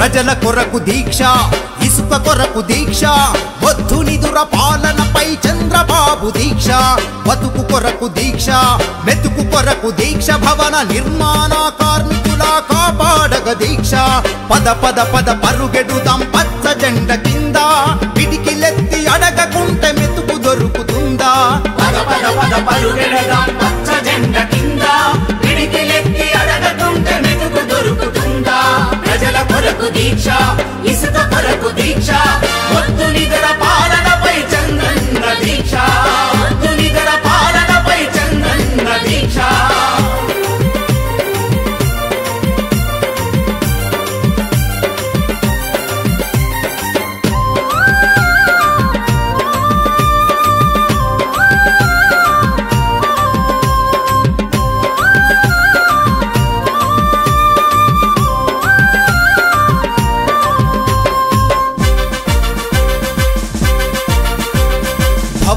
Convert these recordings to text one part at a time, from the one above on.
ప్రజల కొరకు దీక్ష ఇసుక కొరకు దీక్ష వద్దు నిధుర పాలనపై చంద్రబాబు దీక్ష బతుకు కొరకు దీక్ష మెతుకు కొరకు దీక్ష భవన నిర్మాణ కార్మికుల కాపాడగ దీక్ష పద పద పద పరుగెడుదాం పచ్చ జెండ కింద పిడికిలెత్తి అడగకుంటే మెతుకు దొరుకుతుందా? పద పద పద పరుగెడదాం దీక్ష ఇసుక కొరకు దీక్ష వద్దు నిద్ర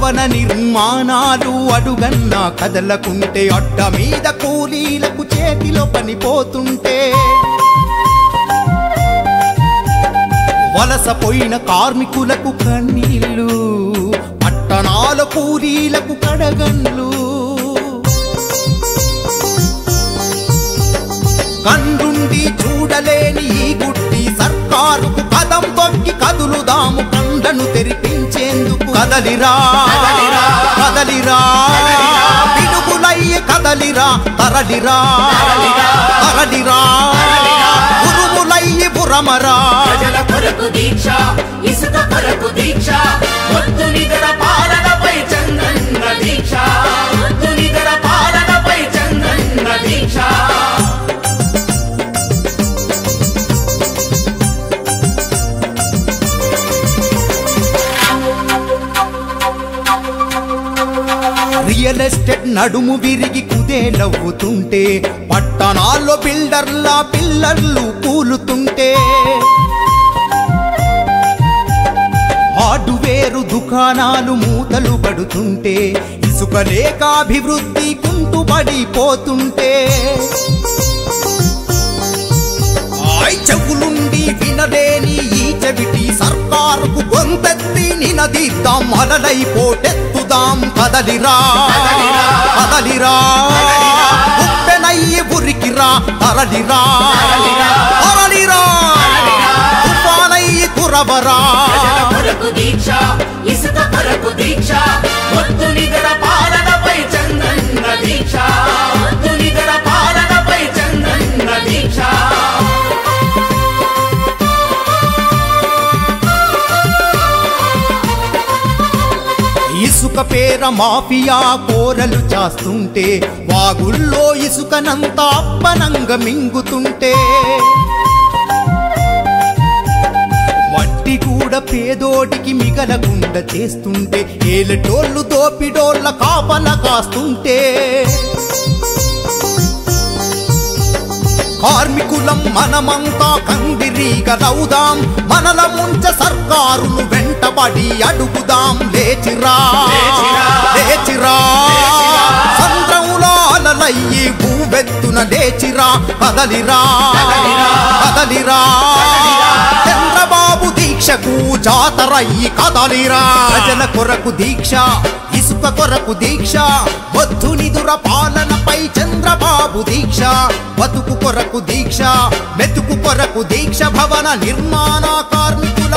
భవన నిర్మాణాలు అడుగన్నా కదలకుంటే అడ్డ మీద కూలీలకు చేతిలో పనిపోతుంటే. వలసపోయిన కార్మికులకు కన్నీళ్ళు పట్టణాల కూలీలకు కడగండ్లు. కండుండి చూడలేని ఈ గుట్టి సర్కారుకు కదం తొక్కి కదులుదాము కండను తెరిపించేందుకు కదలిరా కదలిరా. కదలిరా కదలిరా. పిడుగులయ్యే కదలిరా తరలిరా తరలిరా. ఉరుములయ్యి బురమరా ప్రజల కొరకు దీక్ష ఇసుక కొరకు దీక్ష రియల్ ఎస్టేట్ నడుము విరిగి కుదేలవ్వుతుంటే పట్టణాల్లో బిల్డర్లా పిల్లర్లు కూలుతుంటే హార్డ్వేరు దుకాణాలు మూతలు పడుతుంటే ఇసుక లేక అభివృద్ధి కుంటుపడిపోతుంటే. ఆయ్ చెవులుండి వినలే సర్కారుకు గొంతెత్తి నినదిద్దాం అలలైపోటెత్తుదాం పోటెత్తుదాం కదలిరా. కదలిరా ఉప్పెనయ్యి ఉరికిరా తరలిరా తరలిరా. తుఫానయ్యి కురవరా దీక్ష ఇసుక పేర మాఫియా కోరలు చాస్తుంటే వాగుల్లో ఇసుకనంతా అప్పనంగా మింగుతుంటే. వట్టి కూడా పేదోటికి మిగలకుండా చేస్తుంటే ఏలటోళ్ళు దోపిడోళ్ళ కాపల కాస్తుంటే. కార్మికులం మనమంతా కందిరీగలవుదాం మనల ముంచ సర్కారును వెంటబడి అడుగుదాం లేచిరా లేచిరా. లేచిరా లేచిరా. సంద్రములో అలలయ్యి భూవెత్తున లేచిరా కదలిరా కదలిరా. చంద్రబాబు దీక్షకు జాతరయ్యి కదలిరా ప్రజల కొరకు దీక్ష ఇసుక కొరకు దీక్ష వద్దు నిదుర పాలనపై చంద్రబాబు దీక్ష బతుకు కొరకు దీక్ష మెతుకు కొరకు దీక్ష భవన నిర్మాణ కార్మికుల